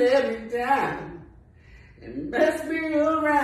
let me down and mess me around.